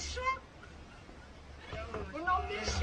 achou? O não achou?